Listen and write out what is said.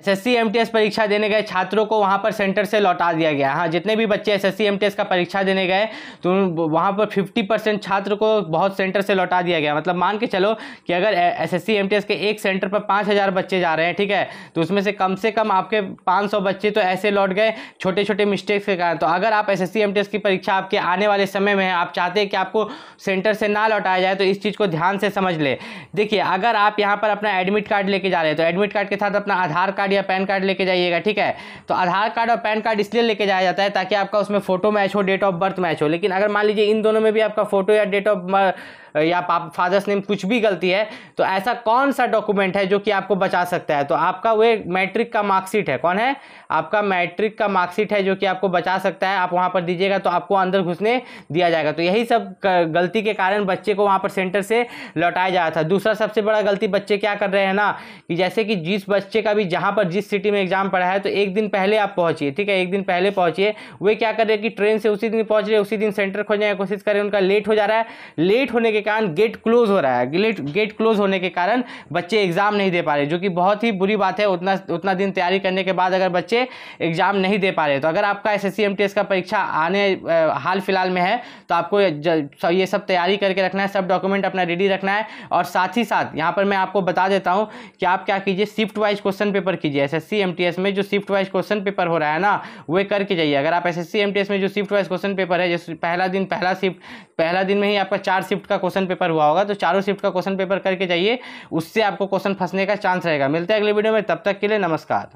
SSC MTS परीक्षा देने गए छात्रों को वहाँ पर सेंटर से लौटा दिया गया। हाँ जितने भी बच्चे एसएससी एमटीएस का परीक्षा देने गए तो वहाँ पर 50 परसेंट छात्र को बहुत सेंटर से लौटा दिया गया। मतलब मान के चलो कि अगर एसएससी एमटीएस के एक सेंटर पर पाँच हज़ार बच्चे जा रहे हैं, ठीक है? तो उसमें से कम से कम आपके पाँच सौ बच्चे तो ऐसे लौट गए छोटे छोटे मिस्टेक्स के कारण। तो अगर आप एस एस की परीक्षा आपके आने वाले समय में है, आप चाहते हैं कि आपको सेंटर से ना लौटाया जाए तो इस चीज़ को ध्यान से समझ ले। देखिए, अगर आप यहाँ पर अपना एडमिट कार्ड लेके जा रहे हैं तो एडमिट कार्ड के साथ अपना आधार कार्ड कार्ड या पैन कार्ड लेके जाइएगा, ठीक है? तो आधार कार्ड और पैन कार्ड इसलिए लेके जाया जाता है ताकि आपका उसमें फ़ोटो मैच हो डेट ऑफ़ बर्थ मैच हो। लेकिन अगर मान लीजिए इन दोनों में भी आपका फ़ोटो या डेट ऑफ़ या पाप, फादर्स नेम कुछ भी गलती है तो ऐसा कौन सा डॉक्यूमेंट है जो कि आपको बचा सकता है? तो आपका वो मैट्रिक का मार्कशीट है। कौन है? आपका मैट्रिक का मार्कशीट है जो कि आपको बचा सकता है। आप वहाँ पर दीजिएगा तो आपको अंदर घुसने दिया जाएगा। तो यही सब गलती के कारण बच्चे को वहाँ पर सेंटर से लौटाया जाया था। दूसरा सबसे बड़ा गलती बच्चे क्या कर रहे हैं ना, कि जैसे कि जिस बच्चे का भी जहाँ पर, जिस सिटी में एग्ज़ाम पड़ा है तो एक दिन पहले आप पहुँचिए, ठीक है? एक दिन पहले पहुँचिए। वे क्या कर रहे हैं कि ट्रेन से उसी दिन पहुँच रहे उसी दिन सेंटर खोजने की कोशिश करें उनका लेट हो जा रहा है। लेट होने के कारण गेट क्लोज हो रहा है। गेट गेट क्लोज होने के कारण बच्चे एग्ज़ाम नहीं दे पा रहे, जो कि बहुत ही बुरी बात है। उतना उतना दिन तैयारी करने के बाद अगर बच्चे एग्ज़ाम नहीं दे पा रहे तो अगर आपका एस एस का परीक्षा आने हाल फ़िलहाल में है तो आपको ये सब तैयारी करके रखना है, सब डॉक्यूमेंट अपना रेडी रखना है। और साथ ही साथ, यहाँ पर मैं आपको बता देता हूँ कि आप क्या कीजिए शिफ्ट वाइज क्वेश्चन पेपर कीजिए। एस एस में जो शिफ्ट वाइज क्वेश्चन पेपर हो रहा है ना, वे करके जाइए। अगर आप एस एस में जो शिफ्ट वाइज क्वेश्चन पेपर है, जैसे पहला दिन, पहला शिफ्ट पहला दिन में ही आपका चार शिफ्ट का क्वेश्चन पेपर हुआ होगा तो चारों शिफ्ट का क्वेश्चन पेपर करके जाइए, उससे आपको क्वेश्चन फंसने का चांस रहेगा। मिलते हैं अगले वीडियो में, तब तक के लिए नमस्कार।